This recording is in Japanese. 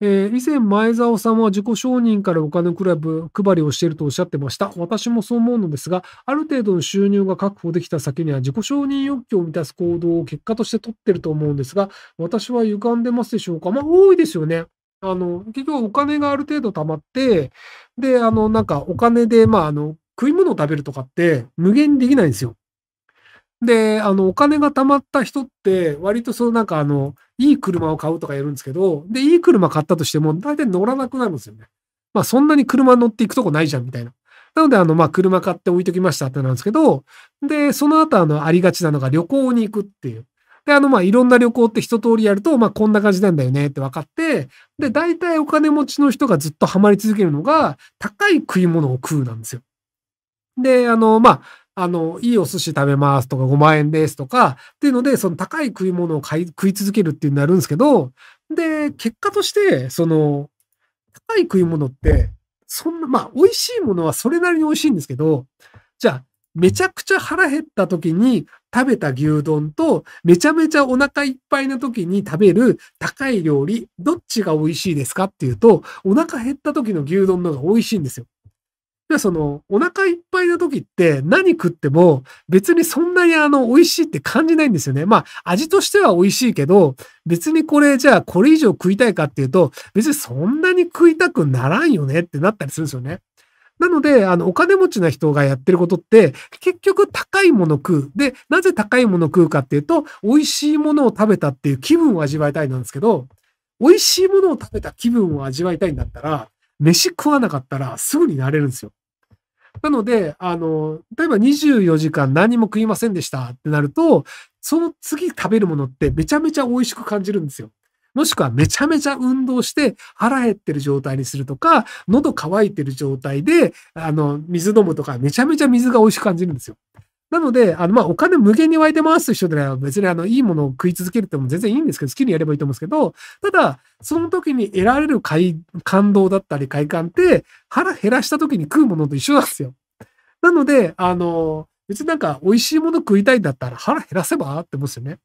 えー以前前澤さんは自己承認からお金クラブ配りをしているとおっしゃってました。私もそう思うのですが、ある程度の収入が確保できた先には自己承認欲求を満たす行動を結果として取ってると思うんですが、私は歪んでますでしょうか？まあ多いですよね。あの、結局お金がある程度貯まって、で、あの、なんかお金で、まあ、あの、食い物を食べるとかって無限にできないんですよ。で、あの、お金が貯まった人って、割とそうなんかあの、いい車を買うとかやるんですけど、で、いい車買ったとしても、大体乗らなくなるんですよね。まあ、そんなに車乗っていくとこないじゃん、みたいな。なので、あの、まあ、車買って置いときましたってなんですけど、で、その後、あの、ありがちなのが旅行に行くっていう。で、あの、まあ、いろんな旅行って一通りやると、まあ、こんな感じなんだよねって分かって、で、大体お金持ちの人がずっとハマり続けるのが、高い食い物を食うなんですよ。で、あの、まあ、あの、いいお寿司食べますとか5万円ですとか、っていうので、その高い食い物を買い食い続けるっていうのになるんですけど、で、結果として、その、高い食い物って、そんな、まあ、美味しいものはそれなりに美味しいんですけど、じゃあ、めちゃくちゃ腹減った時に食べた牛丼と、めちゃめちゃお腹いっぱいの時に食べる高い料理、どっちが美味しいですかっていうと、お腹減った時の牛丼の方が美味しいんですよ。で、その、お腹いっぱいの時って何食っても別にそんなにあの、美味しいって感じないんですよね。まあ、味としては美味しいけど、別にこれじゃあこれ以上食いたいかっていうと、別にそんなに食いたくならんよねってなったりするんですよね。なので、あの、お金持ちな人がやってることって、結局高いもの食う。で、なぜ高いもの食うかっていうと、美味しいものを食べたっていう気分を味わいたいなんですけど、美味しいものを食べた気分を味わいたいんだったら、飯食わなかったらすぐになれるんですよ。なので、あの、例えば24時間何も食いませんでしたってなると、その次食べるものってめちゃめちゃ美味しく感じるんですよ。もしくはめちゃめちゃ運動して腹減ってる状態にするとか、喉乾いてる状態で、あの、水飲むとか、めちゃめちゃ水が美味しく感じるんですよ。なので、あの、ま、お金無限に湧いてますと一緒で、別にあの、いいものを食い続けるっても全然いいんですけど、好きにやればいいと思うんですけど、ただ、その時に得られる快感動だったり快感って、腹減らした時に食うものと一緒なんですよ。なので、あの、別になんか美味しいもの食いたいんだったら腹減らせばって思うんですよね。